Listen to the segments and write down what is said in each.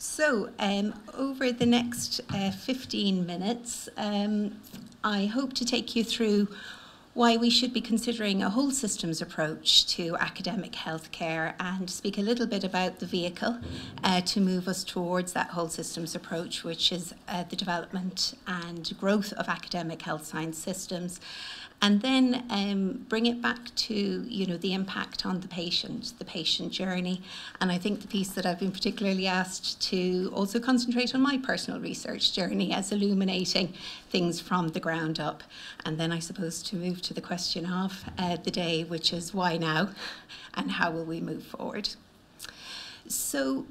So, um, over the next uh, 15 minutes, um, I hope to take you through why we should be considering a whole systems approach to academic healthcare and speak a little bit about the vehicle uh, to move us towards that whole systems approach, which is uh, the development and growth of academic health science systems and then um, bring it back to you know the impact on the patient, the patient journey. And I think the piece that I've been particularly asked to also concentrate on my personal research journey as illuminating things from the ground up. And then I suppose to move to the question of uh, the day, which is why now, and how will we move forward. So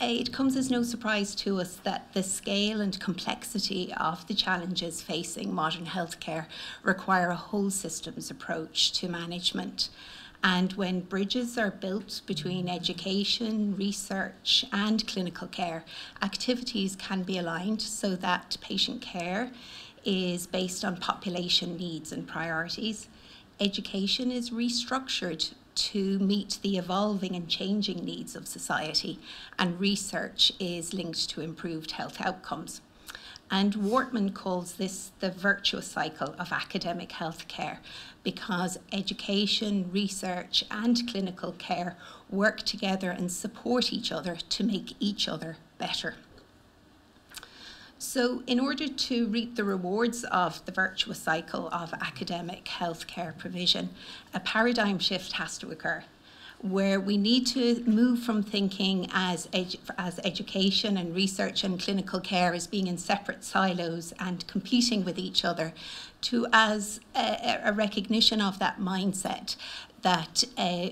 it comes as no surprise to us that the scale and complexity of the challenges facing modern healthcare require a whole systems approach to management. And when bridges are built between education, research, and clinical care, activities can be aligned so that patient care is based on population needs and priorities. Education is restructured to meet the evolving and changing needs of society, and research is linked to improved health outcomes. And Wartman calls this the virtuous cycle of academic healthcare because education, research, and clinical care work together and support each other to make each other better. So, in order to reap the rewards of the virtuous cycle of academic healthcare provision, a paradigm shift has to occur where we need to move from thinking as, edu as education and research and clinical care as being in separate silos and competing with each other to as a, a recognition of that mindset that uh,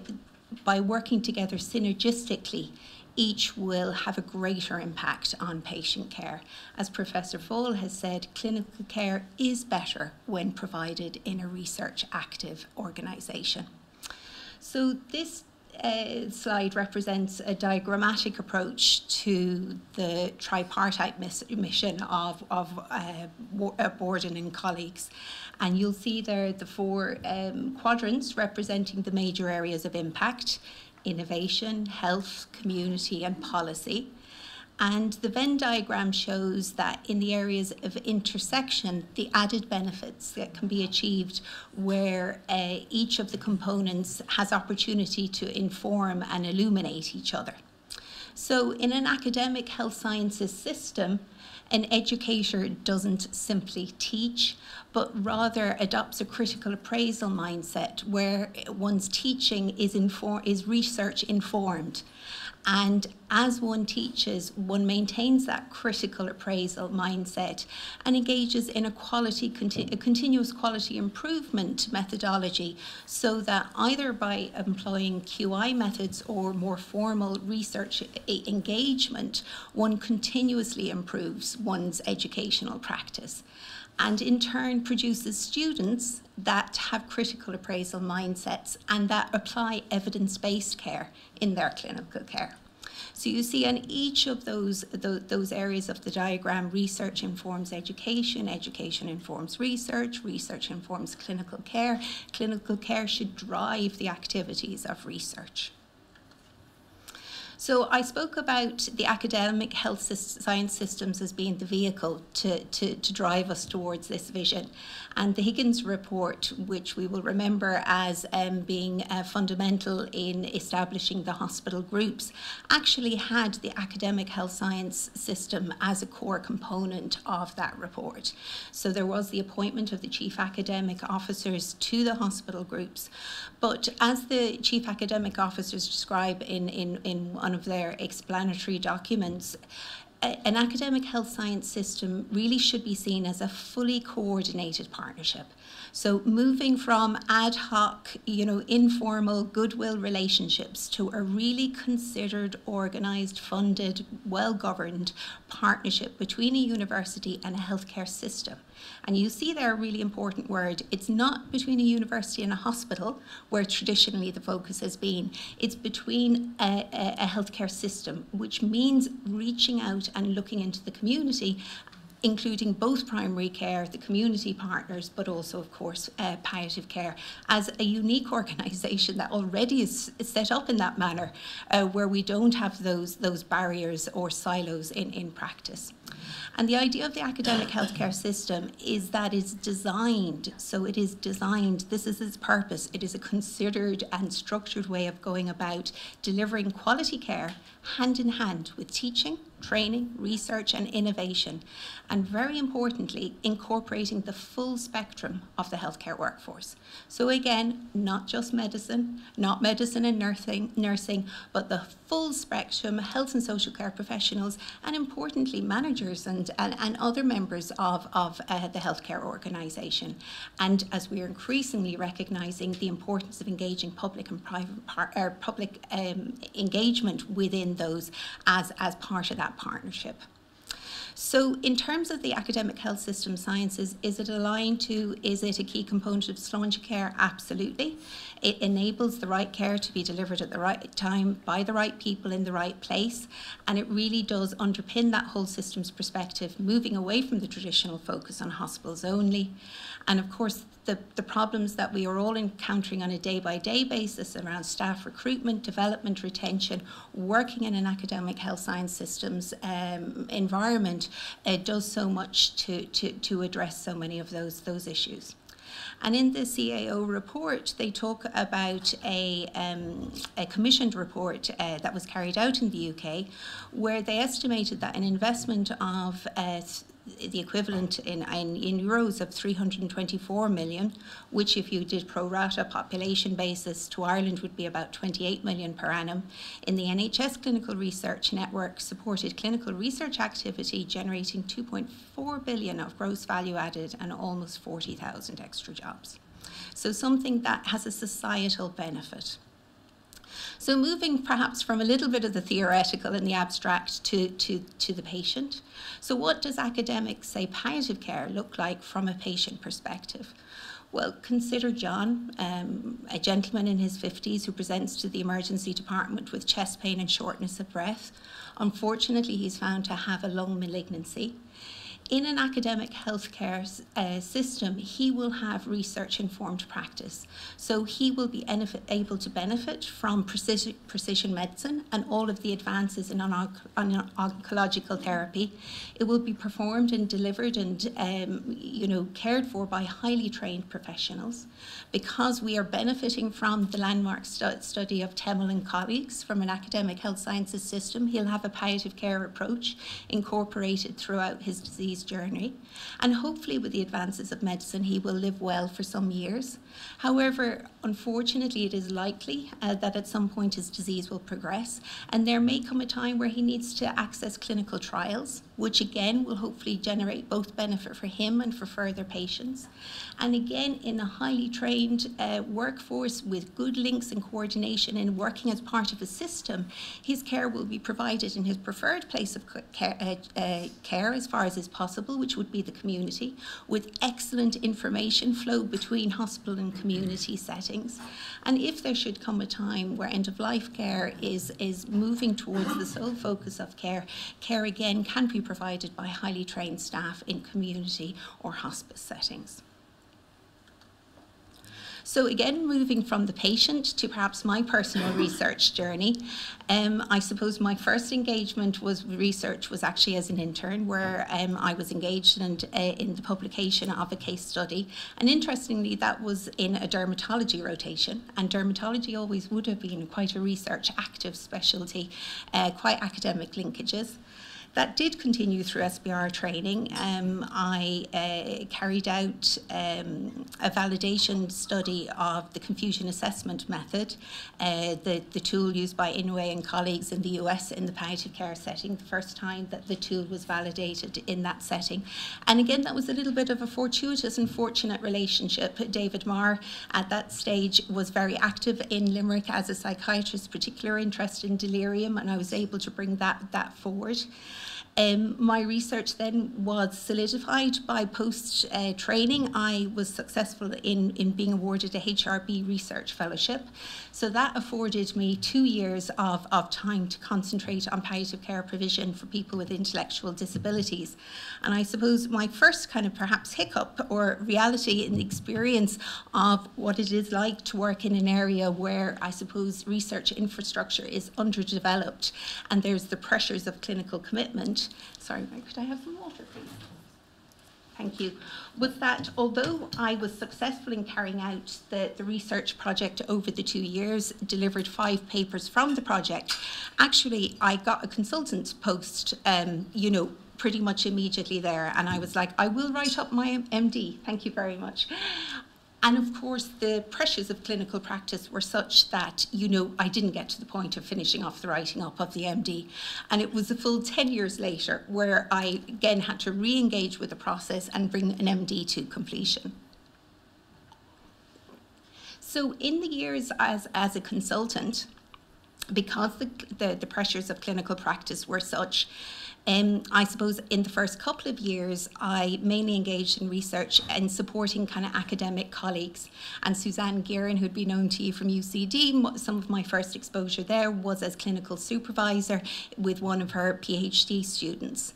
by working together synergistically, each will have a greater impact on patient care. As Professor Fall has said, clinical care is better when provided in a research active organisation. So this uh, slide represents a diagrammatic approach to the tripartite mission of, of uh, uh, Borden and colleagues. And you'll see there the four um, quadrants representing the major areas of impact innovation, health, community, and policy. And the Venn diagram shows that in the areas of intersection, the added benefits that can be achieved where uh, each of the components has opportunity to inform and illuminate each other. So in an academic health sciences system, an educator doesn't simply teach, but rather adopts a critical appraisal mindset where one's teaching is, is research informed. And as one teaches, one maintains that critical appraisal mindset and engages in a quality, conti- a continuous quality improvement methodology so that either by employing QI methods or more formal research engagement, one continuously improves one's educational practice and in turn produces students that have critical appraisal mindsets and that apply evidence-based care in their clinical care. So you see in each of those, those, those areas of the diagram, research informs education, education informs research, research informs clinical care, clinical care should drive the activities of research. So I spoke about the academic health science systems as being the vehicle to, to, to drive us towards this vision. And the Higgins report, which we will remember as um, being uh, fundamental in establishing the hospital groups, actually had the academic health science system as a core component of that report. So there was the appointment of the chief academic officers to the hospital groups. But as the chief academic officers describe in, in, in one of their explanatory documents, an academic health science system really should be seen as a fully coordinated partnership. So moving from ad hoc, you know, informal goodwill relationships to a really considered, organized, funded, well-governed partnership between a university and a healthcare system. And you see there a really important word. It's not between a university and a hospital, where traditionally the focus has been. It's between a, a, a healthcare system, which means reaching out and looking into the community including both primary care, the community partners, but also, of course, uh, palliative care, as a unique organisation that already is set up in that manner, uh, where we don't have those, those barriers or silos in, in practice. And the idea of the academic healthcare system is that it's designed, so it is designed, this is its purpose, it is a considered and structured way of going about delivering quality care hand in hand with teaching, training, research, and innovation, and very importantly, incorporating the full spectrum of the healthcare workforce. So, again, not just medicine, not medicine and nursing, nursing but the full spectrum of health and social care professionals, and importantly, managers and, and, and other members of, of uh, the healthcare organisation. And as we are increasingly recognising the importance of engaging public and private par- or public um, engagement within those as, as part of that partnership. So, in terms of the academic health system sciences, is it aligned to, is it a key component of Sláintecare? Absolutely. It enables the right care to be delivered at the right time by the right people in the right place. And it really does underpin that whole systems perspective, moving away from the traditional focus on hospitals only. And of course, the, the problems that we are all encountering on a day by day basis around staff recruitment, development, retention, working in an academic health science systems um, environment uh, does so much to, to, to address so many of those, those issues. And in the CAO report, they talk about a, um, a commissioned report uh, that was carried out in the UK, where they estimated that an investment of uh, the equivalent in, in, in euros of 324 million, which if you did pro rata population basis to Ireland would be about 28 million per annum. In the NHS Clinical Research Network supported clinical research activity generating 2.4 billion of gross value added and almost 40,000 extra jobs. So something that has a societal benefit. So moving perhaps from a little bit of the theoretical and the abstract to, to, to the patient. So what does academic, say, palliative care look like from a patient perspective? Well, consider John, um, a gentleman in his 50s who presents to the emergency department with chest pain and shortness of breath. Unfortunately, he's found to have a lung malignancy in an academic healthcare uh, system, he will have research informed practice. So he will be able to benefit from precision, precision medicine and all of the advances in on oncological therapy. It will be performed and delivered and um, you know cared for by highly trained professionals. Because we are benefiting from the landmark stu study of Temel and colleagues from an academic health sciences system, he'll have a palliative care approach incorporated throughout his disease his journey, and hopefully, with the advances of medicine, he will live well for some years. However, unfortunately, it is likely uh, that at some point his disease will progress, and there may come a time where he needs to access clinical trials, which again will hopefully generate both benefit for him and for further patients. And again, in a highly trained uh, workforce with good links and coordination and working as part of a system, his care will be provided in his preferred place of care, uh, uh, care as far as is possible, which would be the community, with excellent information flow between hospital and community settings. And if there should come a time where end of life care is, is moving towards the sole focus of care, care again can be provided by highly trained staff in community or hospice settings. So again, moving from the patient to perhaps my personal research journey, um, I suppose my first engagement was research was actually as an intern, where um, I was engaged in, uh, in the publication of a case study. And interestingly, that was in a dermatology rotation, and dermatology always would have been quite a research active specialty, uh, quite academic linkages. That did continue through SpR training. Um, I uh, carried out um, a validation study of the confusion assessment method, uh, the, the tool used by Inouye and colleagues in the US in the palliative care setting, the first time that the tool was validated in that setting. And again, that was a little bit of a fortuitous and fortunate relationship. David Meagher at that stage was very active in Limerick as a psychiatrist, particular interest in delirium, and I was able to bring that, that forward. Um, my research then was solidified by post uh, training. I was successful in, in being awarded a HRB research fellowship. So that afforded me two years of, of time to concentrate on palliative care provision for people with intellectual disabilities. And I suppose my first kind of perhaps hiccup or reality in the experience of what it is like to work in an area where I suppose research infrastructure is underdeveloped and there's the pressures of clinical commitment. Sorry, could I have some? Thank you. Was that although I was successful in carrying out the, the research project over the two years, delivered five papers from the project, actually I got a consultant post, um, you know, pretty much immediately there. And I was like, I will write up my MD. Thank you very much. And of course, the pressures of clinical practice were such that, you know, I didn't get to the point of finishing off the writing up of the MD. And it was a full 10 years later where I again had to re engage with the process and bring an MD to completion. So, in the years as, as a consultant, because the, the, the pressures of clinical practice were such, um, I suppose in the first couple of years, I mainly engaged in research and supporting kind of academic colleagues. And Suzanne Guerin, who'd be known to you from UCD, some of my first exposure there was as clinical supervisor with one of her PhD students.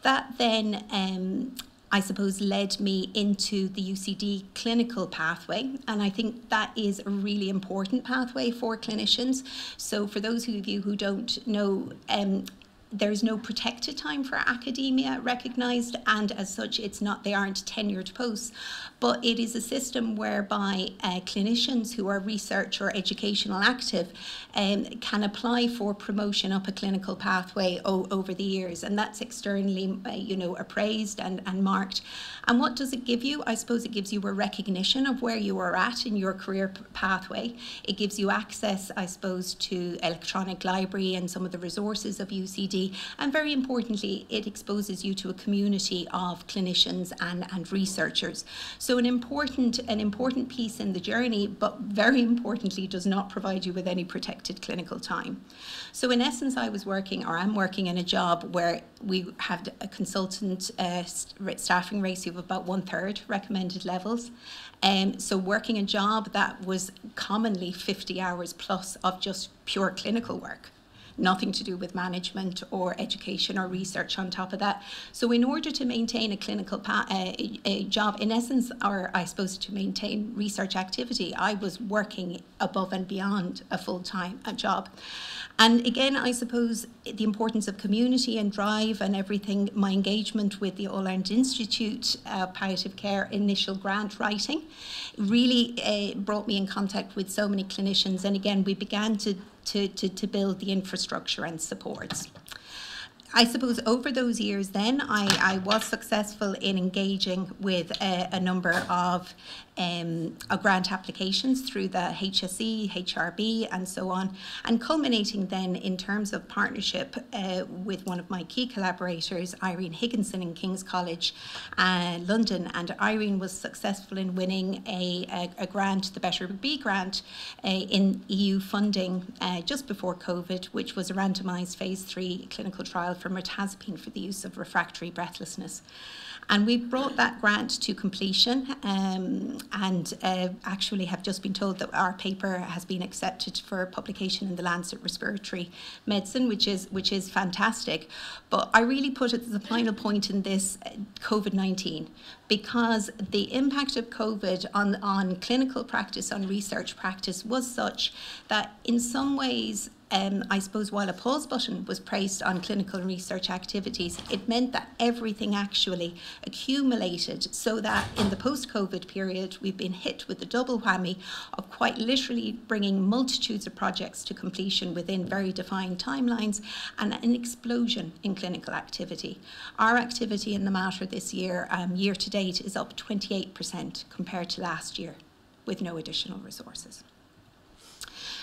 That then um, I suppose, led me into the UCD clinical pathway. And I think that is a really important pathway for clinicians. So, for those of you who don't know, um, there's no protected time for academia recognised, and as such, it's not they aren't tenured posts. But it is a system whereby uh, clinicians who are research or educational active um, can apply for promotion up a clinical pathway over the years, and that's externally, uh, you know, appraised and, and marked. And what does it give you? I suppose it gives you a recognition of where you are at in your career pathway. It gives you access, I suppose, to electronic library and some of the resources of UCD and very importantly, it exposes you to a community of clinicians and, and researchers. So an important, an important piece in the journey, but very importantly, does not provide you with any protected clinical time. So in essence, I was working, or I'm working in a job where we have a consultant uh, staffing ratio of about one third recommended levels. Um, so working a job that was commonly 50 hours plus of just pure clinical work nothing to do with management or education or research on top of that. So in order to maintain a clinical a, a job, in essence, or I suppose to maintain research activity, I was working above and beyond a full-time job. And again, I suppose the importance of community and drive and everything, my engagement with the All Ireland Institute uh, Palliative Care initial grant writing really uh, brought me in contact with so many clinicians. And again, we began to to, to, to build the infrastructure and supports. I suppose over those years, then I, I was successful in engaging with a, a number of um, grant applications through the HSE, HRB, and so on, and culminating then in terms of partnership uh, with one of my key collaborators, Irene Higginson in King's College, uh, London. And Irene was successful in winning a, a, a grant, the BETTER-B grant, uh, in EU funding uh, just before COVID, which was a randomised phase three clinical trial for mirtazapine for the use of refractory breathlessness. And we brought that grant to completion um, and uh, actually have just been told that our paper has been accepted for publication in the Lancet Respiratory Medicine, which is, which is fantastic. But I really put it a final point in this uh, COVID-19 because the impact of COVID on, on clinical practice, on research practice was such that in some ways um, I suppose while a pause button was placed on clinical research activities, it meant that everything actually accumulated so that in the post COVID period, we've been hit with the double whammy of quite literally bringing multitudes of projects to completion within very defined timelines and an explosion in clinical activity. Our activity in the Mater this year, um, year to date, is up 28% compared to last year with no additional resources.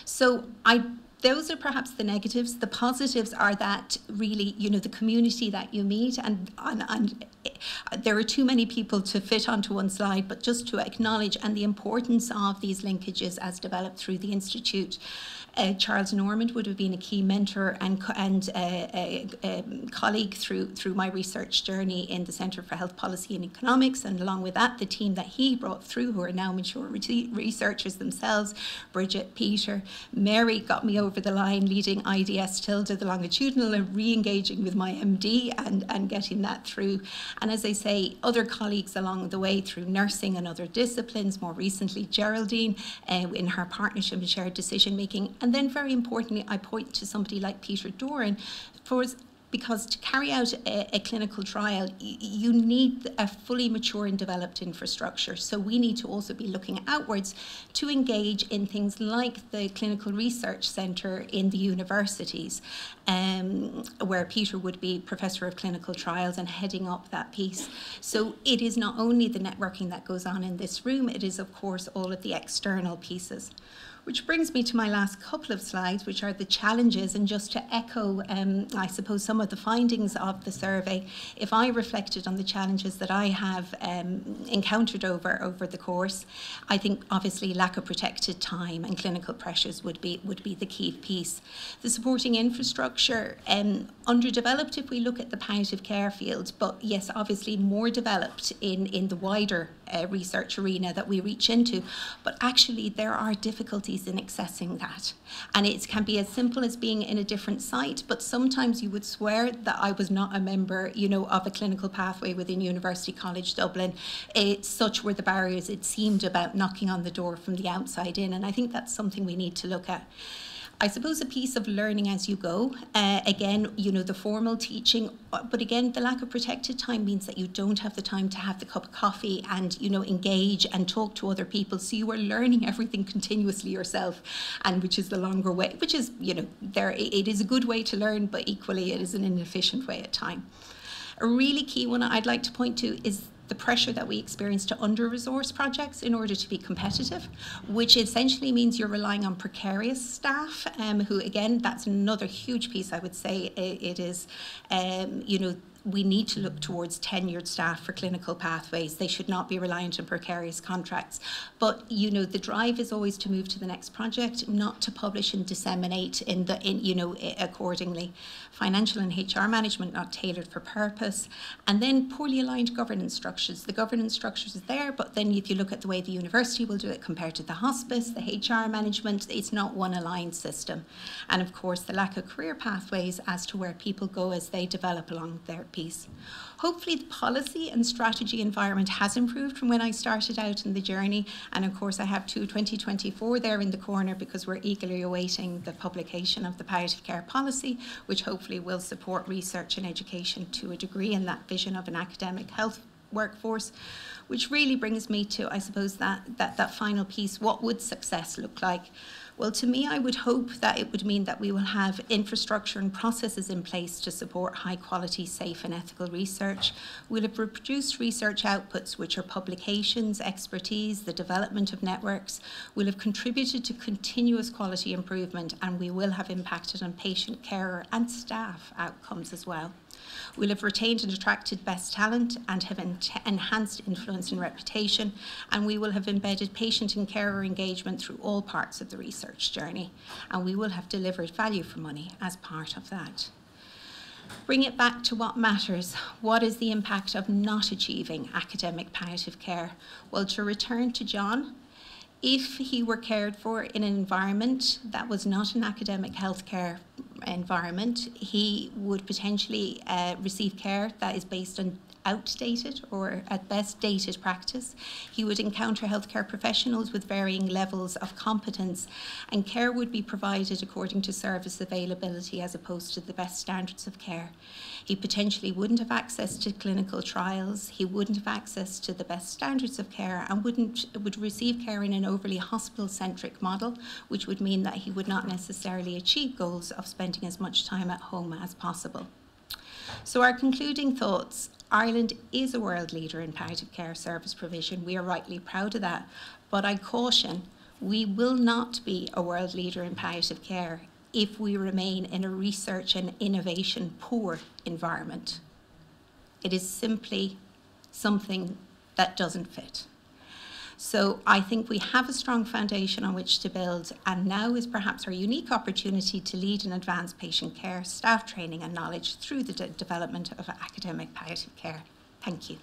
So I those are perhaps the negatives. The positives are that really, you know, the community that you meet, and, and, and eh, there are too many people to fit onto one slide, but just to acknowledge and the importance of these linkages as developed through the Institute. Uh, Charles Normand would have been a key mentor and, and uh, a, a, colleague through, through my research journey in the Centre for Health Policy and Economics. And along with that, the team that he brought through, who are now mature researchers themselves, Bridget, Peter, Mary got me over the line leading IDS TILDA, the longitudinal, and re engaging with my MD and, and getting that through. And as I say, other colleagues along the way through nursing and other disciplines, more recently, Geraldine uh, in her partnership and shared decision making. And then, very importantly, I point to somebody like Peter Doran for because to carry out a, a clinical trial, you need a fully mature and developed infrastructure. So we need to also be looking outwards to engage in things like the Clinical Research Centre in the universities, um, where Peter would be Professor of Clinical Trials and heading up that piece. So it is not only the networking that goes on in this room, it is, of course, all of the external pieces. Which brings me to my last couple of slides, which are the challenges. And just to echo, um, I suppose, some of the findings of the survey, if I reflected on the challenges that I have um, encountered over, over the course, I think obviously lack of protected time and clinical pressures would be, would be the key piece. The supporting infrastructure, um, underdeveloped if we look at the palliative care field, but yes, obviously more developed in, in the wider uh, research arena that we reach into. But actually, there are difficulties in accessing that. And it can be as simple as being in a different site, but sometimes you would swear that I was not a member, you know, of a clinical pathway within University College Dublin. It, such were the barriers it seemed about knocking on the door from the outside in. And I think that's something we need to look at. I suppose a piece of learning as you go. Uh, again, you know, the formal teaching, uh, but again, the lack of protected time means that you don't have the time to have the cup of coffee and, you know, engage and talk to other people. So you are learning everything continuously yourself, and which is the longer way, which is, you know, there it is a good way to learn, but equally it is an inefficient way at time. A really key one I'd like to point to is the pressure that we experience to under resource projects in order to be competitive, which essentially means you're relying on precarious staff, um, who, again, that's another huge piece, I would say. it, is, um, you know, we need to look towards tenured staff for clinical pathways. They should not be reliant on precarious contracts. But you know, the drive is always to move to the next project, not to publish and disseminate in the in you know accordingly. Financial and HR management not tailored for purpose, and then poorly aligned governance structures. The governance structures is there, but then if you look at the way the university will do it compared to the hospice, the HR management, it's not one aligned system. And of course, the lack of career pathways as to where people go as they develop along their piece. Hopefully the policy and strategy environment has improved from when I started out in the journey. And of course I have two 2024 there in the corner because we're eagerly awaiting the publication of the palliative care policy, which hopefully will support research and education to a degree in that vision of an academic health workforce, which really brings me to, I suppose, that, that, that final piece. What would success look like? Well, to me, I would hope that it would mean that we will have infrastructure and processes in place to support high quality, safe, and ethical research. We'll have produced research outputs, which are publications, expertise, the development of networks. We'll have contributed to continuous quality improvement, and we will have impacted on patient care and staff outcomes as well. We'll have retained and attracted best talent and have en enhanced influence and reputation, and we will have embedded patient and carer engagement through all parts of the research journey, and we will have delivered value for money as part of that. Bring it back to what matters. What is the impact of not achieving academic palliative care? Well, to return to John, if he were cared for in an environment that was not an academic healthcare environment, he would potentially uh, receive care that is based on outdated or at best dated practice. He would encounter healthcare professionals with varying levels of competence, and care would be provided according to service availability as opposed to the best standards of care. He potentially wouldn't have access to clinical trials, he wouldn't have access to the best standards of care, and wouldn't would receive care in an overly hospital centric model, which would mean that he would not necessarily achieve goals of spending as much time at home as possible. So, our concluding thoughts Ireland is a world leader in palliative care service provision. We are rightly proud of that. But I caution, we will not be a world leader in palliative care if we remain in a research and innovation poor environment. It is simply something that doesn't fit. So I think we have a strong foundation on which to build, and now is perhaps our unique opportunity to lead and advance patient care, staff training, and knowledge through the de development of academic palliative care. Thank you.